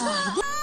Oh,